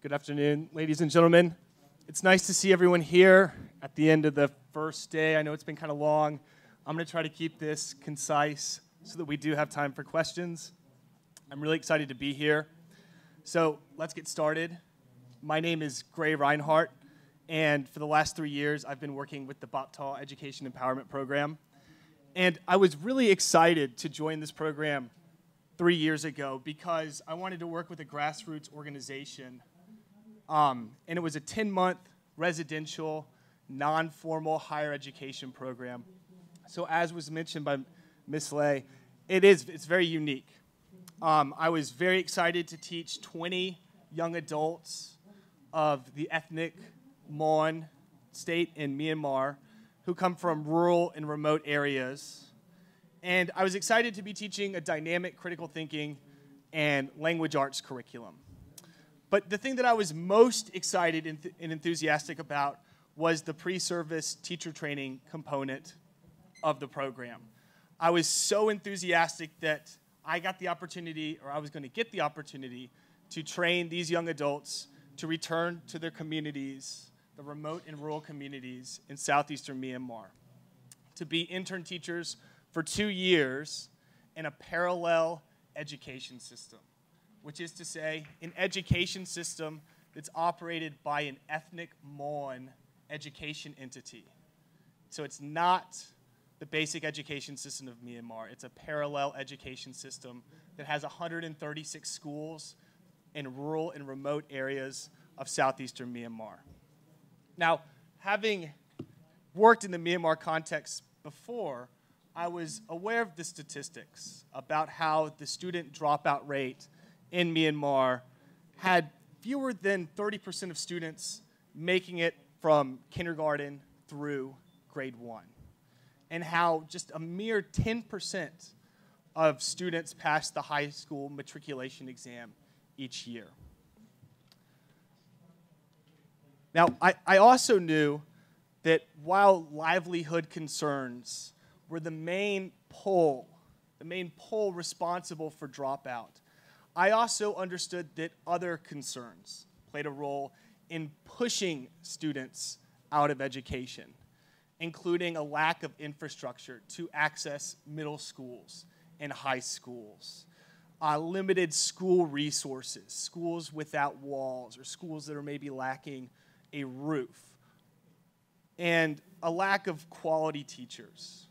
Good afternoon, ladies and gentlemen. It's nice to see everyone here at the end of the first day. I know it's been kind of long. I'm going to try to keep this concise so that we do have time for questions. I'm really excited to be here. So let's get started. My name is Gray Rinehart, and for the last three years, I've been working with the Bop Htaw Education Empowerment Program. And I was really excited to join this program three years ago because I wanted to work with a grassroots organization um, and it was a 10 month residential, non formal higher education program. So, as was mentioned by Ms. Lay, it is, it's very unique. Um, I was very excited to teach 20 young adults of the ethnic Mon state in Myanmar who come from rural and remote areas. And I was excited to be teaching a dynamic critical thinking and language arts curriculum. But the thing that I was most excited and enthusiastic about was the pre service teacher training component of the program. I was so enthusiastic that I got the opportunity, or I was going to get the opportunity, to train these young adults to return to their communities, the remote and rural communities in southeastern Myanmar, to be intern teachers for two years in a parallel education system which is to say, an education system that's operated by an ethnic Mon education entity. So it's not the basic education system of Myanmar. It's a parallel education system that has 136 schools in rural and remote areas of southeastern Myanmar. Now, having worked in the Myanmar context before, I was aware of the statistics about how the student dropout rate in Myanmar had fewer than 30% of students making it from kindergarten through grade one, and how just a mere 10% of students pass the high school matriculation exam each year. Now, I, I also knew that while livelihood concerns were the main pull, the main pull responsible for dropout, I also understood that other concerns played a role in pushing students out of education, including a lack of infrastructure to access middle schools and high schools, uh, limited school resources, schools without walls, or schools that are maybe lacking a roof, and a lack of quality teachers.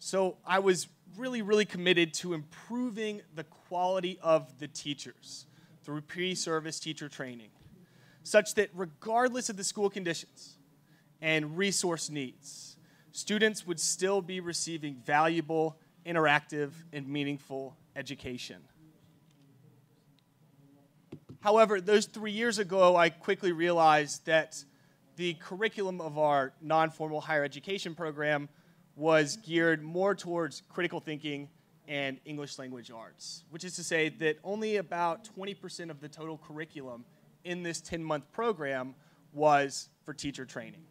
So I was really, really committed to improving the quality of the teachers through pre service teacher training, such that regardless of the school conditions and resource needs, students would still be receiving valuable, interactive, and meaningful education. However, those three years ago, I quickly realized that the curriculum of our non formal higher education program was geared more towards critical thinking and English language arts, which is to say that only about 20% of the total curriculum in this 10 month program was for teacher training.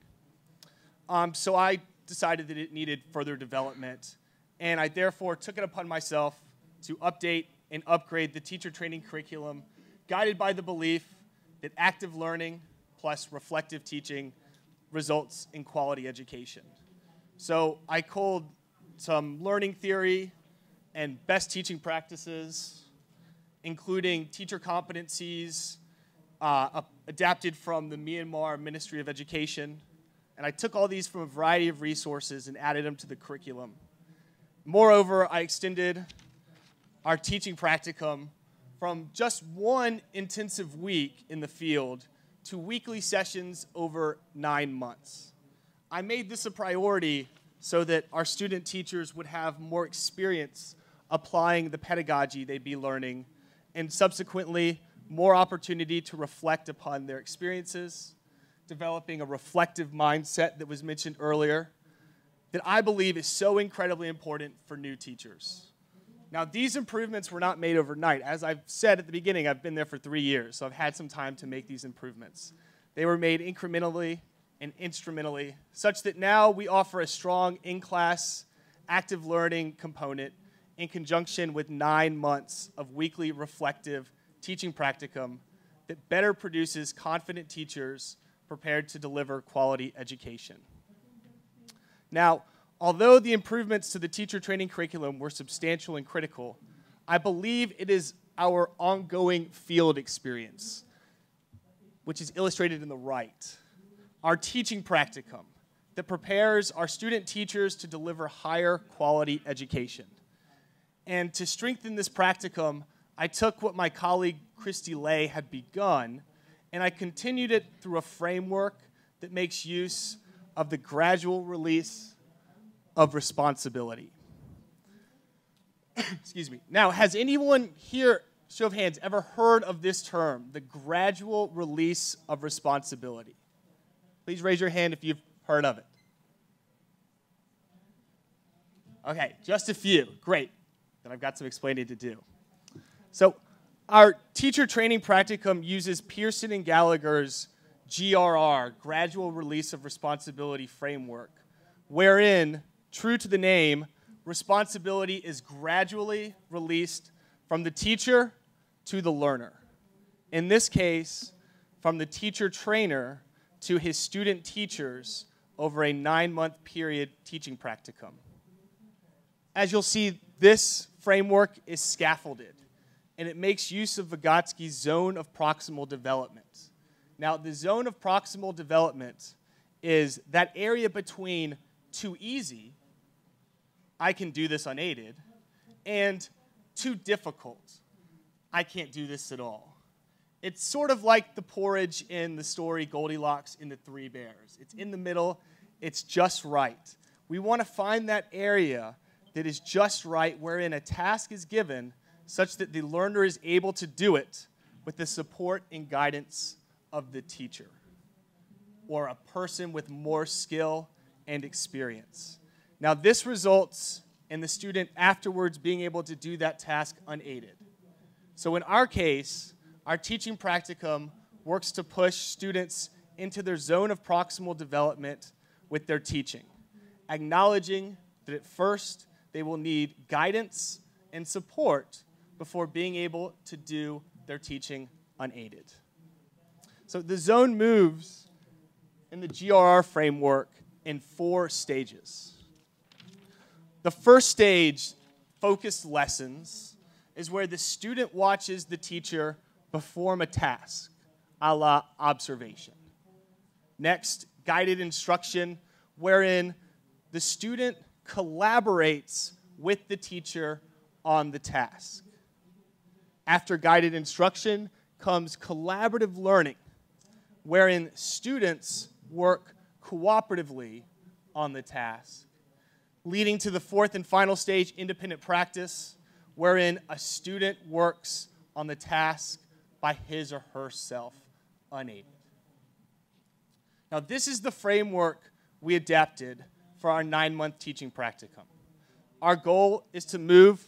Um, so I decided that it needed further development, and I therefore took it upon myself to update and upgrade the teacher training curriculum, guided by the belief that active learning plus reflective teaching results in quality education. So I called some learning theory and best teaching practices, including teacher competencies uh, adapted from the Myanmar Ministry of Education. And I took all these from a variety of resources and added them to the curriculum. Moreover, I extended our teaching practicum from just one intensive week in the field to weekly sessions over nine months. I made this a priority so that our student teachers would have more experience applying the pedagogy they'd be learning, and subsequently, more opportunity to reflect upon their experiences, developing a reflective mindset that was mentioned earlier, that I believe is so incredibly important for new teachers. Now, these improvements were not made overnight. As I've said at the beginning, I've been there for three years, so I've had some time to make these improvements. They were made incrementally and instrumentally, such that now we offer a strong in class active learning component in conjunction with nine months of weekly reflective teaching practicum that better produces confident teachers prepared to deliver quality education. Now, although the improvements to the teacher training curriculum were substantial and critical, I believe it is our ongoing field experience, which is illustrated in the right, our teaching practicum that prepares our student teachers to deliver higher quality education. And to strengthen this practicum, I took what my colleague Christy Lay had begun and I continued it through a framework that makes use of the gradual release of responsibility. Excuse me. Now, has anyone here, show of hands, ever heard of this term, the gradual release of responsibility? Please raise your hand if you've heard of it. Okay, just a few. Great. I've got some explaining to do. So, our teacher training practicum uses Pearson and Gallagher's GRR, Gradual Release of Responsibility Framework, wherein, true to the name, responsibility is gradually released from the teacher to the learner. In this case, from the teacher trainer to his student teachers over a nine month period teaching practicum. As you'll see, this framework is scaffolded and it makes use of Vygotsky's zone of proximal development. Now, the zone of proximal development is that area between too easy, I can do this unaided, and too difficult, I can't do this at all. It's sort of like the porridge in the story Goldilocks and the Three Bears. It's in the middle, it's just right. We want to find that area that is just right wherein a task is given such that the learner is able to do it with the support and guidance of the teacher or a person with more skill and experience. Now, this results in the student afterwards being able to do that task unaided. So, in our case, our teaching practicum works to push students into their zone of proximal development with their teaching, acknowledging that at first they will need guidance and support before being able to do their teaching unaided. So the zone moves in the GRR framework in four stages. The first stage, focused lessons, is where the student watches the teacher perform a task, a la observation. Next, guided instruction, wherein the student collaborates with the teacher on the task. After guided instruction comes collaborative learning, wherein students work cooperatively on the task, leading to the fourth and final stage, independent practice, wherein a student works on the task by his or herself unaided. Now, this is the framework we adapted for our nine month teaching practicum. Our goal is to move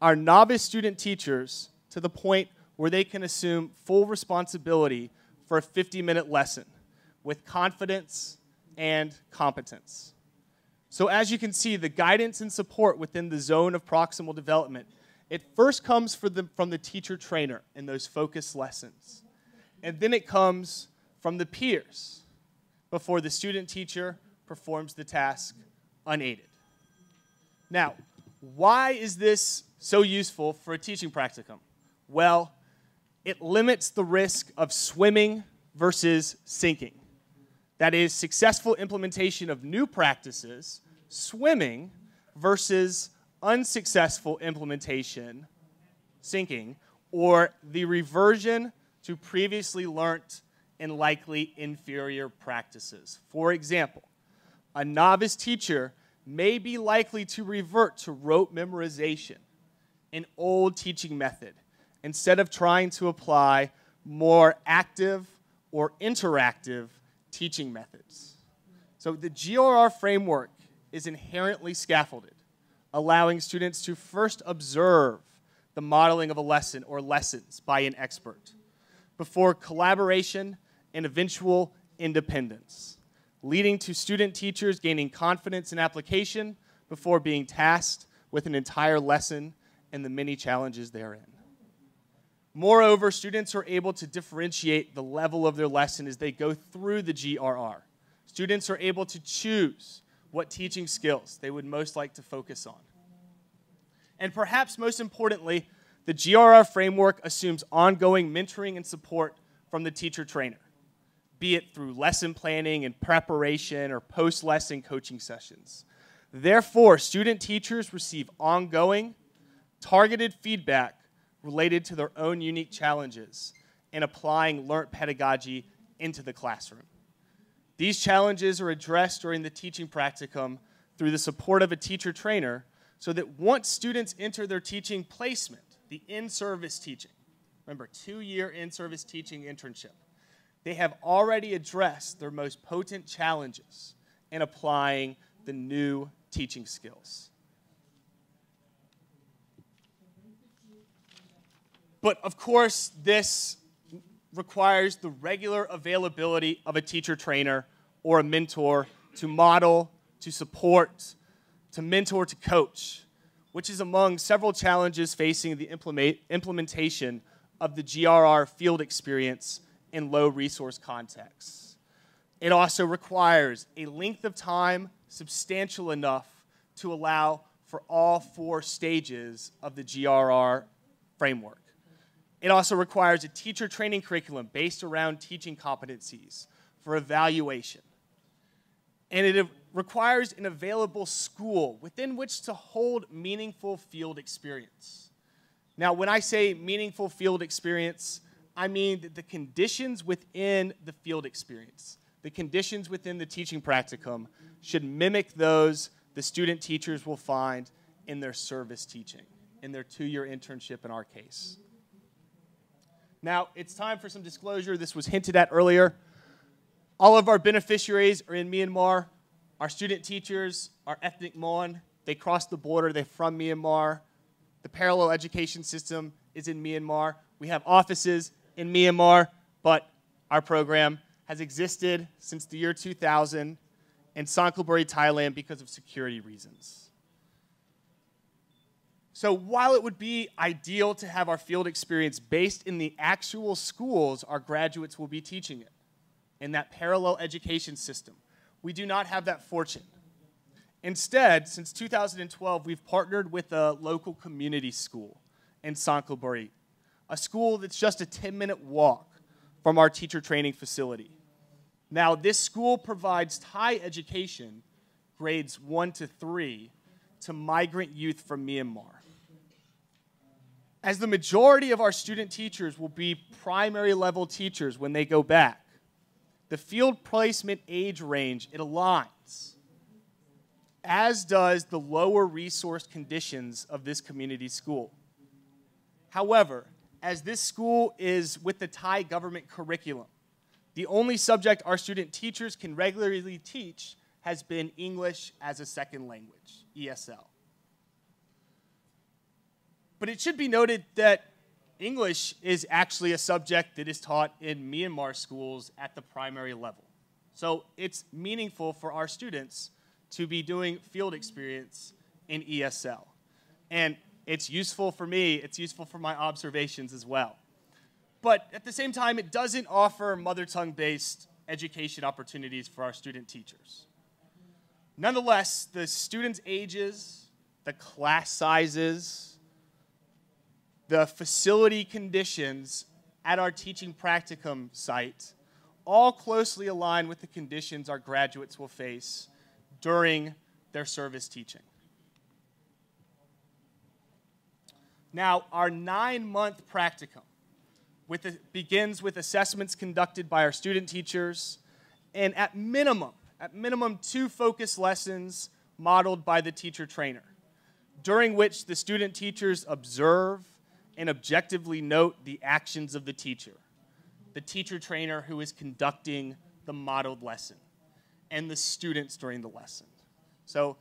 our novice student teachers to the point where they can assume full responsibility for a 50 minute lesson with confidence and competence. So, as you can see, the guidance and support within the zone of proximal development, it first comes the, from the teacher trainer in those focused lessons. And then it comes from the peers before the student teacher performs the task unaided. Now, why is this so useful for a teaching practicum? Well, it limits the risk of swimming versus sinking. That is, successful implementation of new practices, swimming, versus unsuccessful implementation, sinking, or the reversion to previously learnt and likely inferior practices. For example, a novice teacher may be likely to revert to rote memorization, an old teaching method instead of trying to apply more active or interactive teaching methods. So the GRR framework is inherently scaffolded, allowing students to first observe the modeling of a lesson or lessons by an expert before collaboration and eventual independence, leading to student teachers gaining confidence in application before being tasked with an entire lesson and the many challenges therein. Moreover, students are able to differentiate the level of their lesson as they go through the GRR. Students are able to choose what teaching skills they would most like to focus on. And perhaps most importantly, the GRR framework assumes ongoing mentoring and support from the teacher trainer, be it through lesson planning and preparation or post lesson coaching sessions. Therefore, student teachers receive ongoing, targeted feedback related to their own unique challenges in applying learned pedagogy into the classroom. These challenges are addressed during the teaching practicum through the support of a teacher trainer so that once students enter their teaching placement, the in-service teaching, remember, two-year in-service teaching internship, they have already addressed their most potent challenges in applying the new teaching skills. But of course, this requires the regular availability of a teacher trainer or a mentor to model, to support, to mentor, to coach, which is among several challenges facing the implement implementation of the GRR field experience in low resource contexts. It also requires a length of time substantial enough to allow for all four stages of the GRR framework. It also requires a teacher training curriculum based around teaching competencies for evaluation. And it requires an available school within which to hold meaningful field experience. Now, when I say meaningful field experience, I mean the conditions within the field experience, the conditions within the teaching practicum, should mimic those the student teachers will find in their service teaching, in their two year internship in our case. Now, it's time for some disclosure. This was hinted at earlier. All of our beneficiaries are in Myanmar. Our student teachers are ethnic Mon. They crossed the border, they're from Myanmar. The parallel education system is in Myanmar. We have offices in Myanmar, but our program has existed since the year 2000 in Sangkhlaburi, Thailand, because of security reasons. So while it would be ideal to have our field experience based in the actual schools our graduates will be teaching it, in that parallel education system, we do not have that fortune. Instead, since 2012, we've partnered with a local community school in Sangkhlaburi, a school that's just a 10-minute walk from our teacher training facility. Now, this school provides Thai education, grades 1 to 3, to migrant youth from Myanmar. As the majority of our student teachers will be primary level teachers when they go back, the field placement age range, it aligns, as does the lower resource conditions of this community school. However, as this school is with the Thai government curriculum, the only subject our student teachers can regularly teach has been English as a second language, ESL. But it should be noted that English is actually a subject that is taught in Myanmar schools at the primary level. So it's meaningful for our students to be doing field experience in ESL. And it's useful for me, it's useful for my observations as well. But at the same time, it doesn't offer mother tongue based education opportunities for our student teachers. Nonetheless, the students' ages, the class sizes, the facility conditions at our teaching practicum site all closely align with the conditions our graduates will face during their service teaching. Now, our nine month practicum with begins with assessments conducted by our student teachers, and at minimum, at minimum, two focus lessons modeled by the teacher trainer, during which the student teachers observe and objectively note the actions of the teacher, the teacher trainer who is conducting the modeled lesson, and the students during the lesson. So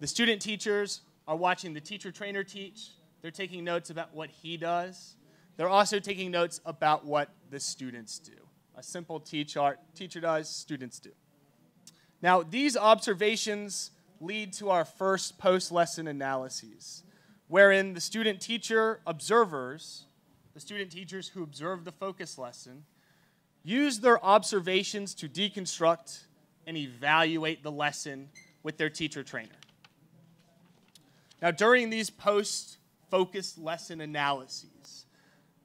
the student teachers are watching the teacher trainer teach, they're taking notes about what he does, they're also taking notes about what the students do. A simple T chart, teacher does, students do. Now, these observations lead to our first post lesson analyses wherein the student teacher observers the student teachers who observe the focus lesson, use their observations to deconstruct and evaluate the lesson with their teacher trainer. Now, during these post focused lesson analyses,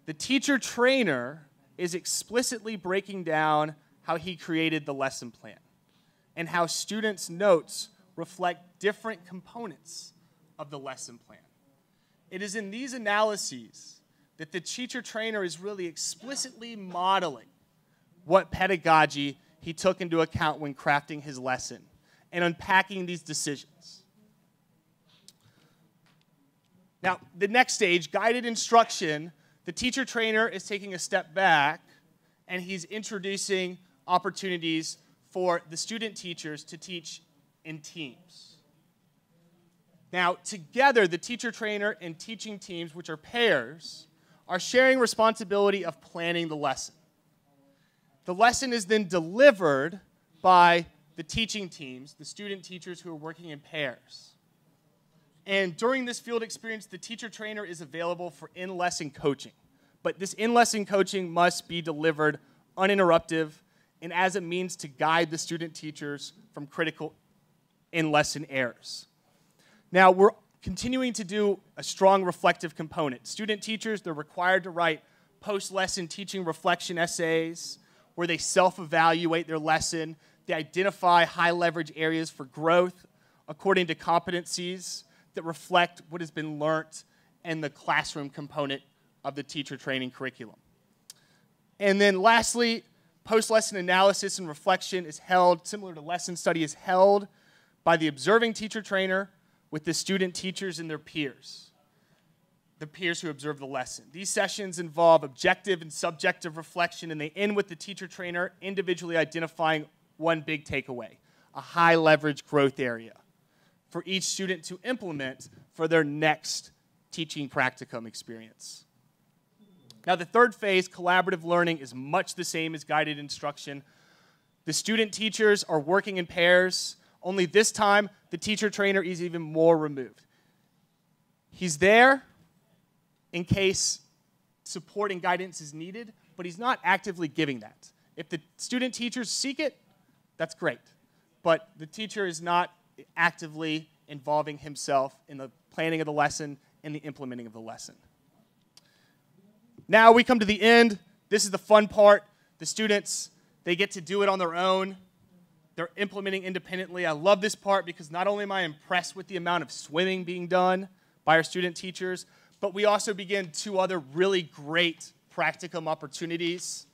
the teacher trainer is explicitly breaking down how he created the lesson plan and how students' notes reflect different components of the lesson plan. It is in these analyses that the teacher trainer is really explicitly modeling what pedagogy he took into account when crafting his lesson and unpacking these decisions. Now, the next stage, guided instruction, the teacher trainer is taking a step back and he's introducing opportunities for the student teachers to teach in teams. Now, together, the teacher trainer and teaching teams, which are pairs, are sharing responsibility of planning the lesson. The lesson is then delivered by the teaching teams, the student teachers who are working in pairs. And during this field experience, the teacher trainer is available for in lesson coaching. But this in lesson coaching must be delivered uninterrupted and as a means to guide the student teachers from critical in lesson errors. Now, we're continuing to do a strong reflective component. Student teachers, they're required to write post lesson teaching reflection essays where they self evaluate their lesson, they identify high leverage areas for growth according to competencies that reflect what has been learned in the classroom component of the teacher training curriculum. And then lastly, post lesson analysis and reflection is held, similar to lesson study, is held by the observing teacher trainer with the student teachers and their peers, the peers who observe the lesson. These sessions involve objective and subjective reflection, and they end with the teacher trainer individually identifying one big takeaway a high leverage growth area for each student to implement for their next teaching practicum experience. Now, the third phase, collaborative learning, is much the same as guided instruction. The student teachers are working in pairs, only this time the teacher trainer is even more removed. He's there in case support and guidance is needed, but he's not actively giving that. If the student teachers seek it, that's great. But the teacher is not actively involving himself in the planning of the lesson and the implementing of the lesson. Now we come to the end. This is the fun part. The students, they get to do it on their own. They're implementing independently. I love this part because not only am I impressed with the amount of swimming being done by our student teachers, but we also begin two other really great practicum opportunities.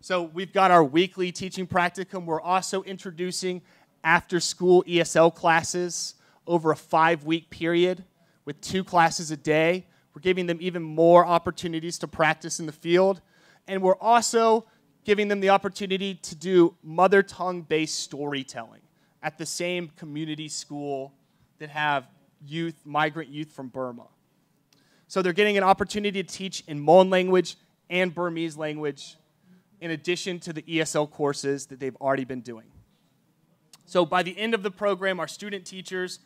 So we've got our weekly teaching practicum. We're also introducing after school ESL classes over a five week period with two classes a day. We're giving them even more opportunities to practice in the field. And we're also giving them the opportunity to do mother tongue based storytelling at the same community school that have youth, migrant youth from Burma. So they're getting an opportunity to teach in Mon language and Burmese language in addition to the ESL courses that they've already been doing. So by the end of the program, our student teachers,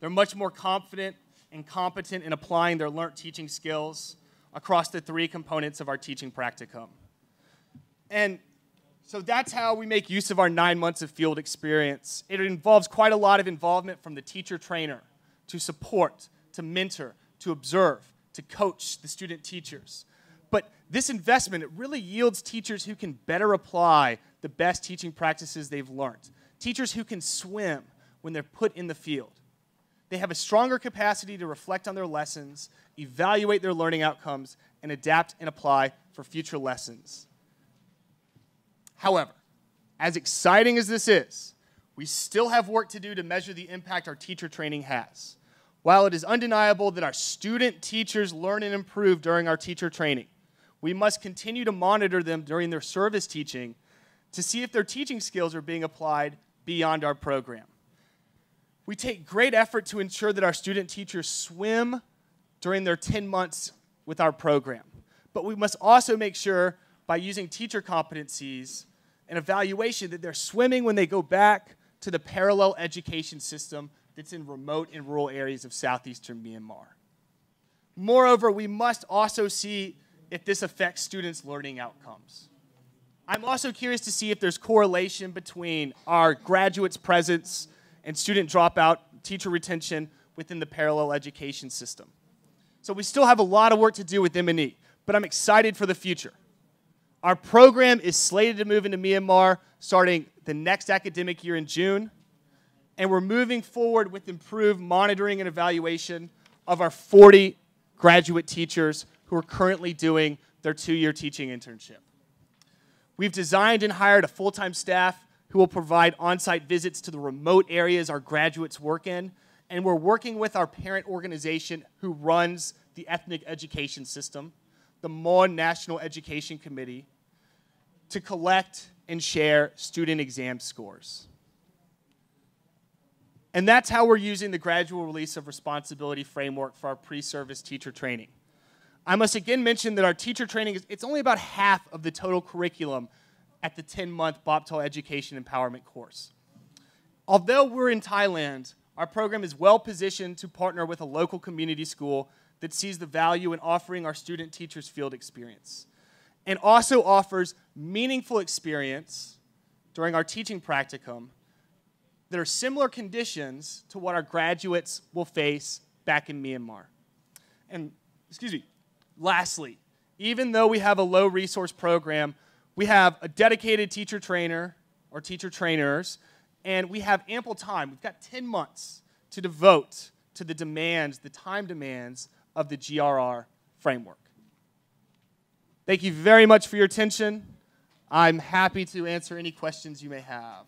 they're much more confident and competent in applying their learned teaching skills across the three components of our teaching practicum. And so that's how we make use of our nine months of field experience. It involves quite a lot of involvement from the teacher trainer to support, to mentor, to observe, to coach the student teachers. But this investment, it really yields teachers who can better apply the best teaching practices they've learned. Teachers who can swim when they're put in the field. They have a stronger capacity to reflect on their lessons, evaluate their learning outcomes, and adapt and apply for future lessons. However, as exciting as this is, we still have work to do to measure the impact our teacher training has. While it is undeniable that our student teachers learn and improve during our teacher training, we must continue to monitor them during their service teaching to see if their teaching skills are being applied beyond our program. We take great effort to ensure that our student teachers swim during their 10 months with our program. But we must also make sure by using teacher competencies and evaluation that they're swimming when they go back to the parallel education system that's in remote and rural areas of southeastern Myanmar. Moreover, we must also see if this affects students' learning outcomes. I'm also curious to see if there's correlation between our graduates' presence and student dropout, teacher retention within the parallel education system. So we still have a lot of work to do with M&E, but I'm excited for the future. Our program is slated to move into Myanmar starting the next academic year in June, and we're moving forward with improved monitoring and evaluation of our 40 graduate teachers who are currently doing their two-year teaching internship. We've designed and hired a full-time staff who will provide on-site visits to the remote areas our graduates work in, and we're working with our parent organization who runs the ethnic education system, the Mon National Education Committee, to collect and share student exam scores. And that's how we're using the gradual release of responsibility framework for our pre-service teacher training. I must again mention that our teacher training is it's only about half of the total curriculum at the 10-month Bop Htaw Education Empowerment course. Although we're in Thailand, our program is well positioned to partner with a local community school that sees the value in offering our student teachers field experience and also offers meaningful experience during our teaching practicum that are similar conditions to what our graduates will face back in Myanmar. And, excuse me, lastly, even though we have a low resource program, we have a dedicated teacher trainer or teacher trainers, and we have ample time. We've got 10 months to devote to the demands, the time demands of the GRR framework. Thank you very much for your attention. I'm happy to answer any questions you may have.